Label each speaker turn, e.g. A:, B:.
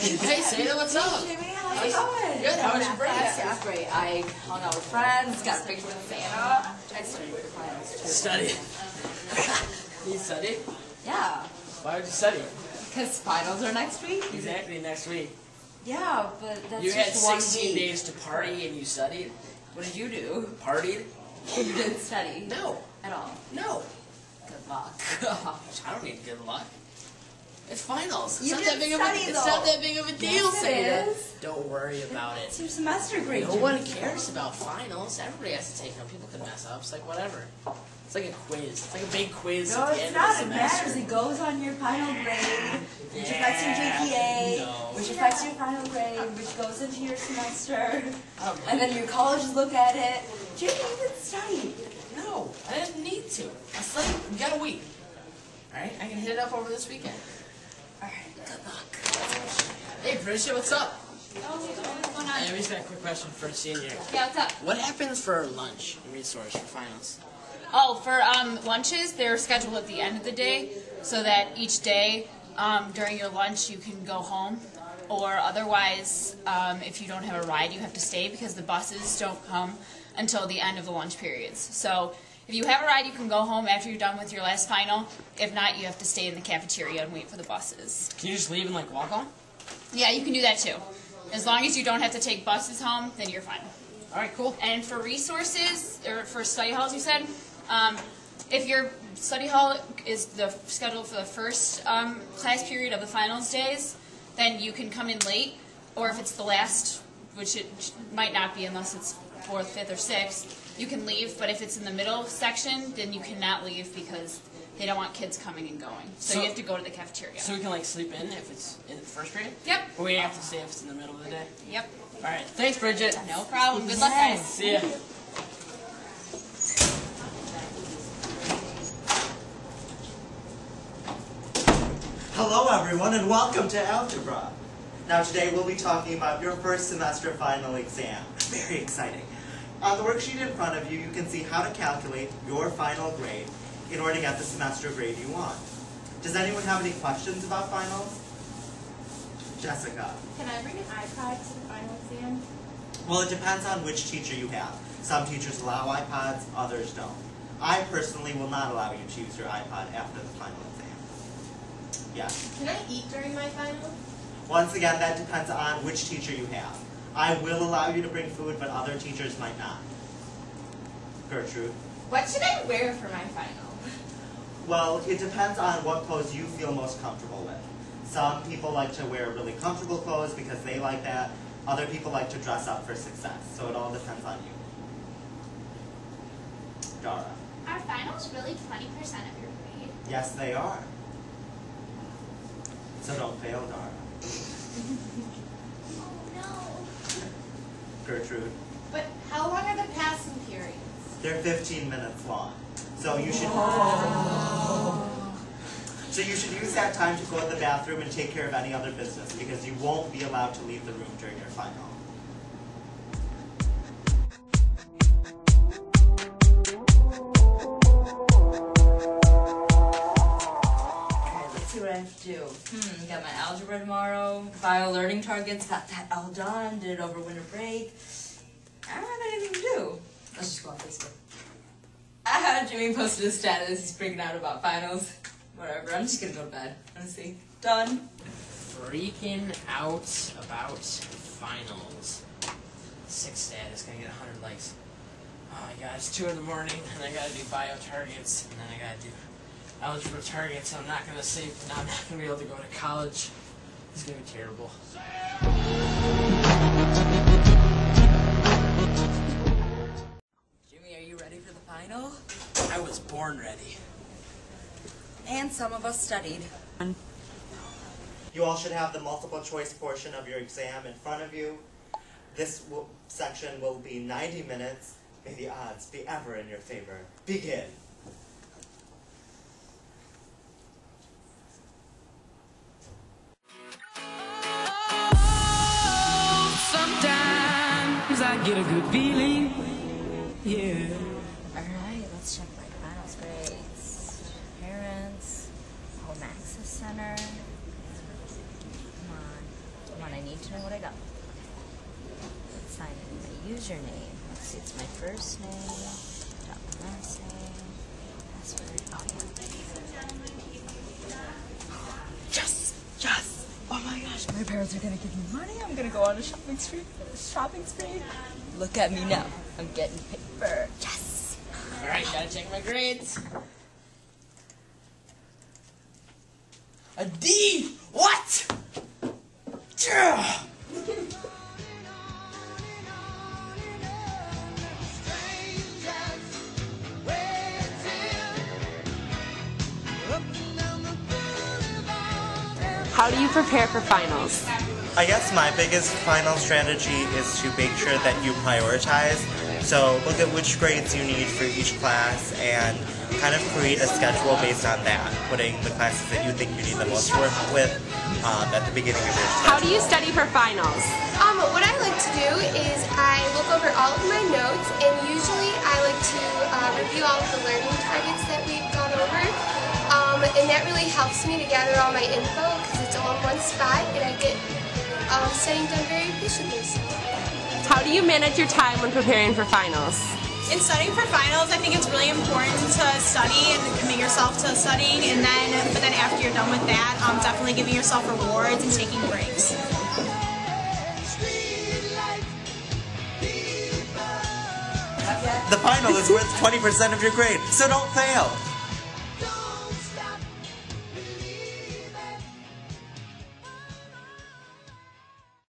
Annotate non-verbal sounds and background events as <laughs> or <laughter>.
A: great.
B: going?
A: Good. How was your break?
B: Class, yeah, great. I hung out with friends, got pictures with Santa. I studied for finals too.
A: Study. <laughs> you study?
B: Yeah,
A: Why would you study?
B: because finals are next week.
A: Exactly next week.
B: Yeah, but that's
A: You had
B: just one
A: 16
B: week.
A: days to party and you studied?
B: What did you do?
A: Partied?
B: You didn't study
A: No.
B: at all.
A: No.
B: Good luck. <laughs>
A: I don't need good luck. It's finals. It's
B: You
A: not that
B: didn't
A: big of a it's not that big of a deal,
B: Yes, it
A: Sarah. Don't worry about it.
B: It's
A: it.
B: your semester grade.
A: No one cares about finals. Everybody has to take them. People can mess up. It's like whatever. It's like a quiz. It's like a big quiz
C: No,
A: at the
C: it's
A: end
C: not.
A: of
C: It
A: the
C: matters. It goes on your final grade, which affects your GPA,
A: no.
C: which affects your final grade, which goes into your semester,
A: Um,
C: and then your colleges look at it. Jamie, you didn't study.
A: No, I didn't need to. I studied. We got a week. All right, I can hit it up over this weekend.
C: All right.
A: Good luck. Hey, Patricia, what's up?
D: Oh, what's going on?
A: Hey, we just got a quick question for a senior.
D: Yeah, what's up?
A: What happens for lunch and resource for finals?
D: Oh, for um, lunches, they're scheduled at the end of the day, so that each day um, during your lunch you can go home, or otherwise, um, if you don't have a ride, you have to stay because the buses don't come until the end of the lunch periods. So if you have a ride, you can go home after you're done with your last final. If not, you have to stay in the cafeteria and wait for the buses.
A: Can you just leave and like walk home?
D: Yeah, you can do that too. As long as you don't have to take buses home, then you're fine.
A: All right, cool.
D: And for resources, or for study halls, you said, um, if your study hall is the scheduled for the first um, class period of the finals days, then you can come in late. Or if it's the last, which it might not be unless it's fourth, fifth, or sixth, you can leave. But if it's in the middle section, then you cannot leave because they don't want kids coming and going. So,
A: So-
D: you have to go to the cafeteria.
A: So we can like sleep in if it's in the first period?
D: yep.
A: Or we have to stay if it's in the middle of the day?
D: Yep.
A: All right, thanks, Bridget.
D: No problem. Good luck, guys.
A: See ya.
E: Hello everyone and welcome to Algebra. Now today we'll be talking about your first semester final exam. Very exciting. On the worksheet in front of you, you can see how to calculate your final grade in order to get the semester grade you want. Does anyone have any questions about finals? Jessica.
F: Can I bring an iPad to the final exam?
E: Well, it depends on which teacher you have. Some teachers allow iPods, others don't. I personally will not allow you to use your iPod after the final exam. Yes.
F: Can I eat during my final?
E: Once again, that depends on which teacher you have. I will allow you to bring food, but other teachers might not. Gertrude.
F: What should I wear for my final?
E: Well, it depends on what clothes you feel most comfortable with. Some people like to wear really comfortable clothes because they like that. Other people like to dress up for success. So it all depends on you. Dara.
G: Are finals really 20% of your grade?
E: Yes, they are. So don't fail, Dara. <laughs>
G: Oh no.
E: Gertrude.
F: But how long are the passing periods?
E: They're 15 minutes long. So you should So you should use that time to go to the bathroom and take care of any other business because you won't be allowed to leave the room during your final.
C: Alright, let's see what I have to do. Hmm, got my algebra tomorrow, bio learning targets, got that all done, did it over winter break. I don't have anything to do. Let's just go on Facebook. Ah, Jimmy posted a status, he's freaking out about finals. Whatever, I'm just gonna go to bed. Honestly, done.
A: Freaking out about finals. Sick status, gonna get 100 likes. Oh my god, it's 2 in the morning, and I gotta do bio targets, and then I gotta do algebra targets. I'm not gonna save, I'm not gonna be able to go to college. It's gonna be terrible.
C: Final?
A: I was born ready.
C: And some of us studied.
E: You all should have the multiple choice portion of your exam in front of you. This will, section will be 90 minutes. May the odds be ever in your favor. Begin.
H: Sometimes I get a good feeling. Yeah.
I: Let's check my finals grades. Parents, home access center. Come on. Come on, I need to know what I got.
C: Let's sign in my username. Let's see, it's my first name, dot my last name, password. Oh yeah. Yes, yes. Oh my gosh, my parents are gonna give me money. I'm gonna go on a shopping spree. Shopping spree. Look at me now. I'm getting paper. Yes.
A: Alright, gotta check my grades. A D! What? Ugh.
J: How do you prepare for finals?
E: I guess my biggest final strategy is to make sure that you prioritize. So look at which grades you need for each class and kind of create a schedule based on that, putting the classes that you think you need the most work with um, at the beginning of your
J: How do you study for finals?
F: Um, what I like to do is I look over all of my notes, and usually I like to uh, review all of the learning targets that we've gone over. Um, and that really helps me to gather all my info because it's all in one spot, and I get um, studying done very efficiently. So.
J: How do you manage your time when preparing for finals?
K: In studying for finals, I think it's really important to study and commit yourself to studying, and then, but then after you're done with that, um, definitely giving yourself rewards and taking breaks.
E: The final is worth 20% of your grade, so don't fail.